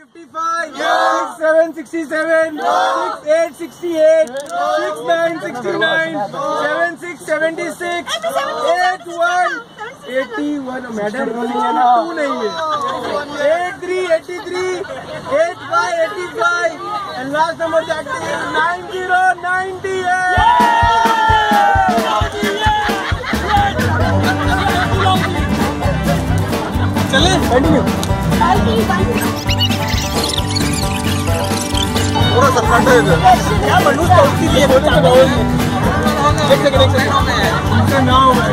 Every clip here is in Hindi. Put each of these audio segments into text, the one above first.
55, six seven sixty seven, six eight sixty eight, six nine sixty nine, seven six seventy six, eight one eighty one. Madam rolling है ना टू नहीं है. Eight three eighty three, eight five eighty five, and last number जाती है nine zero ninety चले कंटिन्यू पूरा सन्नाटा है इधर क्या बनूं तो उसके लिए बोले तो गाँव में एक सेकंड एक सेकंड उनका नाम है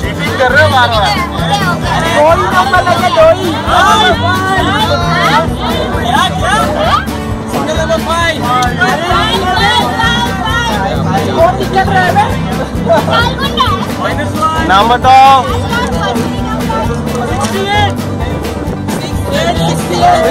चीटिंग कर रहे हो बार बार कोई नंबर लगे दोई सिंगल नंबर फाइव कौन टिकट रहे नाम बताओ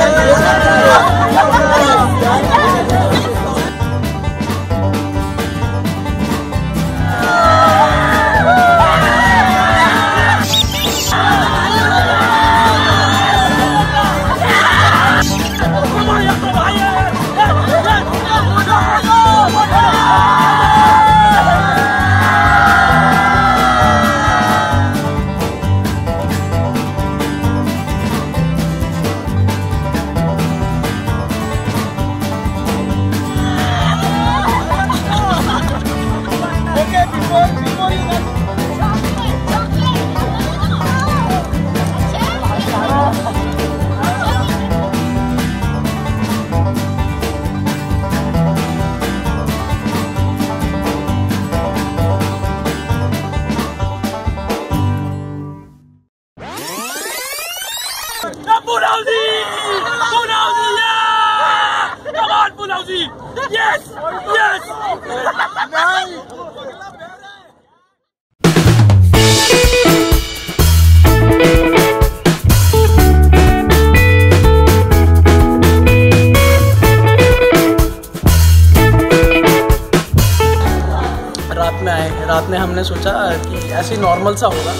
कि ही नॉर्मल सा होगा।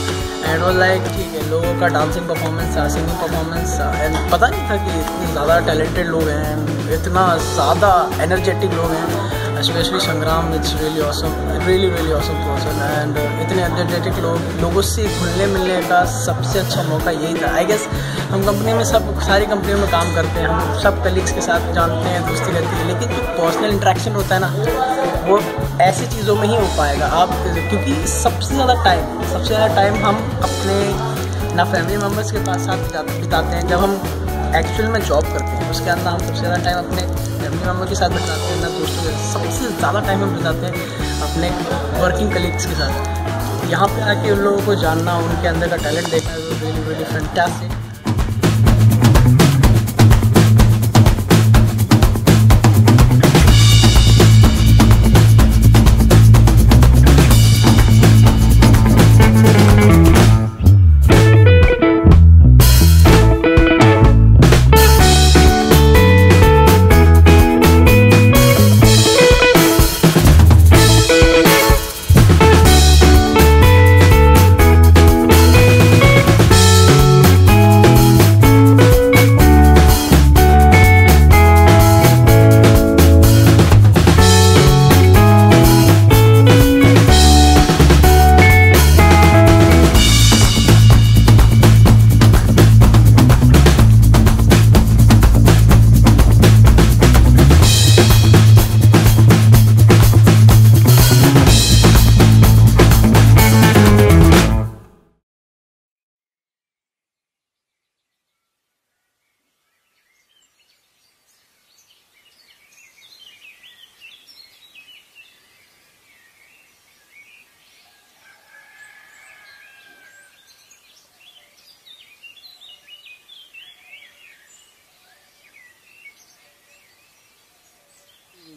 एंड वो लाइक ठीक है, लोगों का डांसिंग परफॉर्मेंस था सिंगिंग परफॉर्मेंस था एंड पता नहीं था कि इतने ज़्यादा टैलेंटेड लोग हैं, इतना ज़्यादा एनर्जेटिक लोग हैं specially Sangram it's really awesome really really awesome person and इतने एनर्जेटिक लोग, लोगों से घुलने मिलने का सबसे अच्छा मौका यही था। आई गेस हम कंपनी में सब, सारी कंपनियों में काम करते हैं, हम सब कलीग्स के साथ जानते हैं, दोस्ती रहती है, लेकिन जो पर्सनल इंट्रैक्शन होता है ना वो ऐसी चीज़ों में ही हो पाएगा। आप क्योंकि सबसे ज़्यादा टाइम सबसे ज़्यादा टाइम हम अपने ना फैमिली मेंबर्स के पास साथ बिताते हैं। जब हम एक्चुअल में जॉब करते हैं, उसके अंदर हम सबसे ज़्यादा टाइम अपने फैमिली मेंबर के साथ बिताते हैं, ना दोस्तों के सबसे ज़्यादा टाइम हम बिताते हैं अपने वर्किंग कलीग्स के साथ। यहाँ पे आके उन लोगों को जानना, उनके अंदर का टैलेंट देखना really really fantastic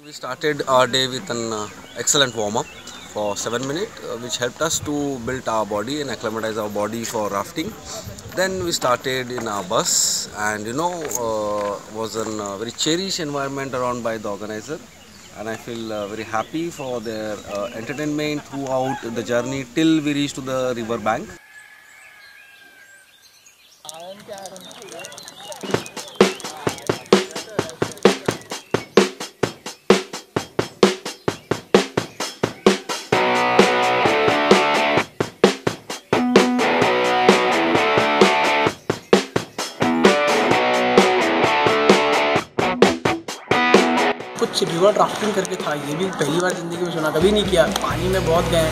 We started our day with an uh, excellent warm up for 7 minutes, uh, which helped us to build our body and acclimatize our body for rafting. Then we started in our bus, and you know, uh, was a uh, very cherished environment around by the organizer. and I feel uh, very happy for their uh, entertainment throughout the journey till we reached to the river bank. कुछ रिवर ड्राफ्टिंग करके था, ये भी पहली बार ज़िंदगी में सुना, कभी नहीं किया। पानी में बहुत गए,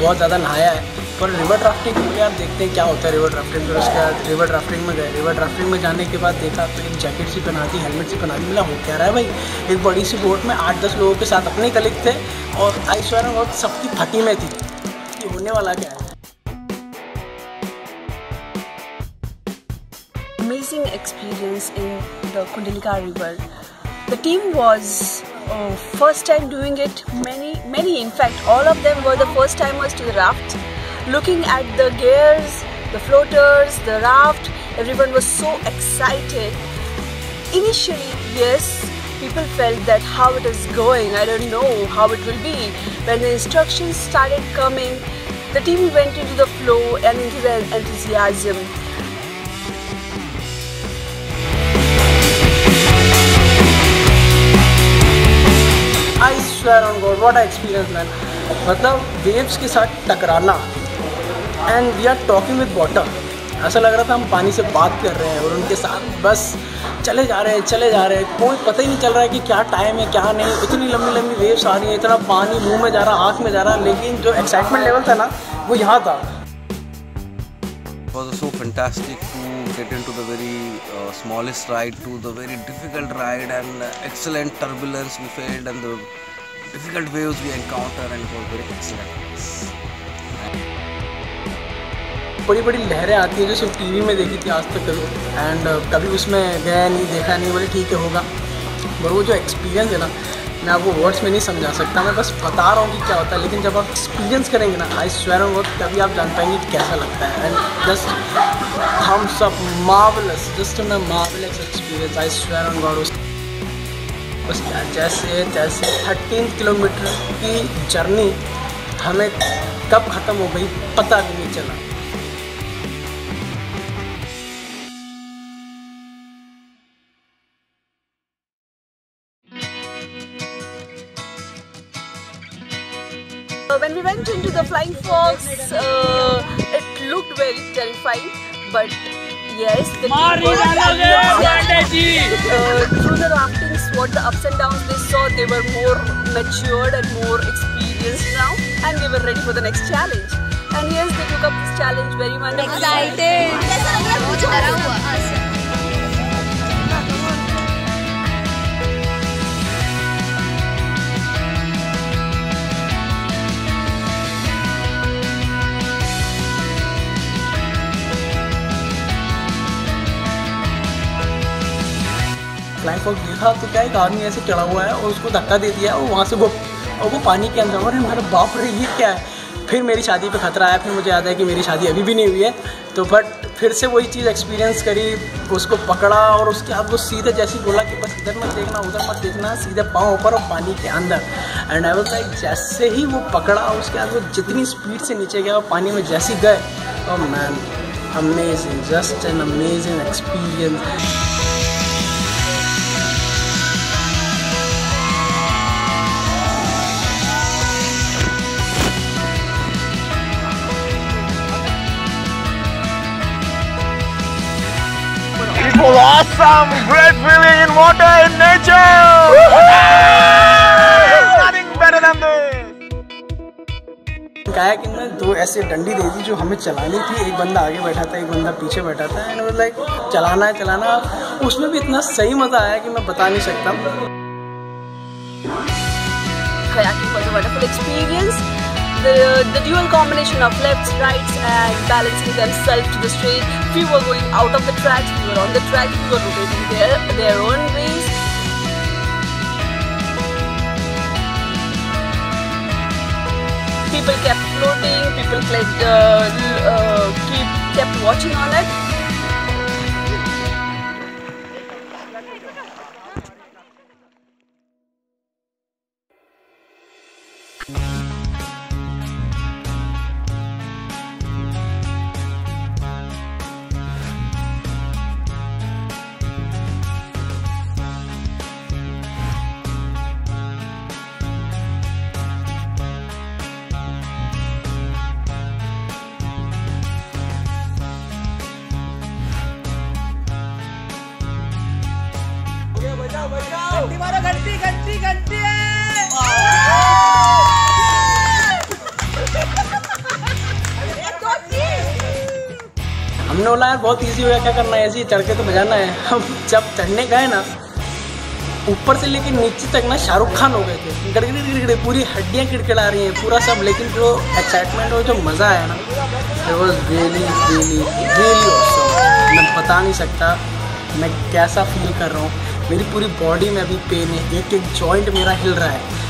बहुत ज़्यादा नहाया है। पर रिवर ड्राफ्टिंग के लिए आप देखते हैं क्या होता है रिवर ड्राफ्टिंग फिर उसके बाद रिवर ड्राफ्टिंग में गए रिवर ड्राफ्टिंग में जाने के बाद देखा तो एक जैकेट सी पहना दी हेलमेट सी पहना दी मिला हो क्या रहा है भाई? एक बड़ी सी बोट में आठ दस लोगों के साथ अपने कलिक थे और ऐश्वर्या बहुत सबकी फटी में थी ये होने वाला क्या है। Amazing experience in the Kundalika River. The team was uh, first time doing it. Many, many, in fact, all of them were the first timers to the raft. Looking at the gears, the floaters, the raft, everyone was so excited. Initially, yes, people felt that how it is going. I don't know how it will be. When the instructions started coming, the team went into the flow and into the enthusiasm. Swear on God what experience man मतलब वेव्स के साथ टकराना। And we are talking with water ऐसा लग रहा था हम पानी से बात कर रहे हैं और उनके साथ बस चले जा रहे हैं चले जा रहे हैं। कोई पता ही नहीं चल रहा है कि क्या टाइम है क्या नहीं। इतनी लंबी लंबी वेव्स आ रही हैं इतना पानी मुँह में जा रहा आँख में जा रहा लेकिन जो एक्साइटमेंट लेवल था ना वो यहाँ था। Was so fantastic to get into the very uh, smallest ride to the very difficult ride and excellent turbulence we felt and the difficult waves we encountered and was very excellent. बड़ी बड़ी लहरें आती हैं जो सिर्फ़ टीवी में देखी थी आज तक। कभी एंड कभी उसमें गया नहीं, देखा नहीं, बोले ठीक है, होगा। पर वो जो एक्सपीरियंस है ना, मैं आपको वर्ड्स में नहीं समझा सकता। मैं बस बता रहा हूँ कि क्या होता है, लेकिन जब आप एक्सपीरियंस करेंगे ना आई स्वेर ऑन तभी आप जान पाएँगे कि कैसा लगता है। एंड जस्ट हम सब मार्वलस जस्ट मैं marvellous experience I swear on God बस क्या जैसे जैसे थर्टीन किलोमीटर की जर्नी हमें कब ख़त्म हो गई पता भी नहीं चला Uh, when we went into the Flying Fox, uh, it looked very terrifying, but yes. The strategy. Through the raftings, what the ups and downs they saw, they were more matured and more experienced now, and they were ready for the next challenge. And yes, they took up this challenge very much. Excited. देखा तो क्या एक आदमी ऐसे चढ़ा हुआ है और उसको धक्का दे दिया और वहाँ से वो और वो पानी के अंदर और मेरे बाप रे, ये क्या है? फिर मेरी शादी पे खतरा आया, फिर मुझे याद है कि मेरी शादी अभी भी नहीं हुई है। तो बट फिर से वही चीज़ एक्सपीरियंस करी, उसको पकड़ा और उसके बाद वो सीधे जैसे बोला कि बस इधर मत देखना, उधर मत देखना, सीधे पाँव ऊपर और पानी के अंदर। एंड आई वाज लाइक जैसे ही वो पकड़ा, उसके बाद वो जितनी स्पीड से नीचे गया वो पानी में जैसे गए और man amazing just an amazing experience some great feeling in water in nature. Nothing better than this. कहा कि मैंने दो ऐसे डंडी दे दी जो हमें चलानी थी। एक बंदा आगे बैठा था एक बंदा पीछे बैठा था। एंड लाइक चलाना है चलाना उसमें भी इतना सही मज़ा आया कि मैं बता नहीं सकता। Experience The, the dual combination of lefts, rights, and balancing themselves to the straight. Few were going out of the tracks, we were on the track, we were rotating their, their own ways. People kept floating, people kept, uh, uh, keep, kept watching on it. हमने बोला यार बहुत इजी हो गया, क्या करना है? ऐसे ही चढ़ के तो बजाना है। हम जब चढ़ने गए ना, ऊपर से लेके नीचे तक ना शाहरुख खान हो गए थे। गड़गड़ी, गिड़गड़े पूरी हड्डियाँ किड़किड़ा रही हैं, पूरा सब। लेकिन जो एक्साइटमेंट और जो मज़ा आया ना it was really really really awesome मैं बता नहीं सकता, मैं कैसा फील कर रहा हूँ। मेरी पूरी बॉडी में अभी पेन है। एक एक जॉइंट मेरा हिल रहा है।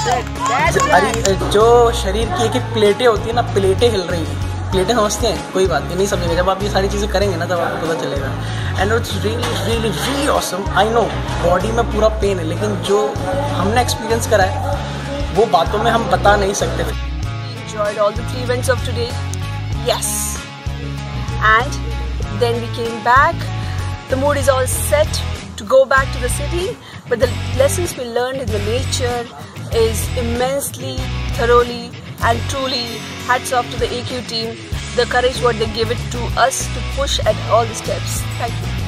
अरे जो शरीर की एक एक प्लेटें होती है ना प्लेटें हिल रही हैं प्लेटें समझते हैं कोई बात नहीं समझेंगे जब आप ये सारी चीज़ें करेंगे ना तब आपको पता चलेगा and it's really really really awesome I know body में पूरा पेन है लेकिन जो हमने एक्सपीरियंस करा है वो बातों में हम बता नहीं सकते. Yes. And then we came back. The mood is all set to go back to the city, but the lessons we learned in the nature is immensely, thoroughly, and truly hats off to the AQ team. The courage what they give it to us to push at all the steps. Thank you.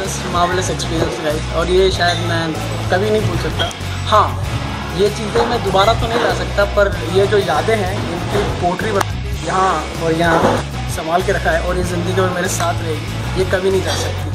Just marvellous experience guys और ये शायद मैं कभी नहीं भूल सकता हाँ ये चीज़ें मैं दोबारा तो नहीं ला सकता पर ये जो यादें हैं इनकी पोट्री यहाँ और यहाँ संभाल के रखा है और ये ज़िंदगी में मेरे साथ रहेगी ये कभी नहीं जा सकती